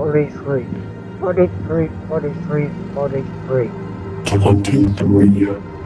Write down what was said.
43, 43, 43, 43. 23.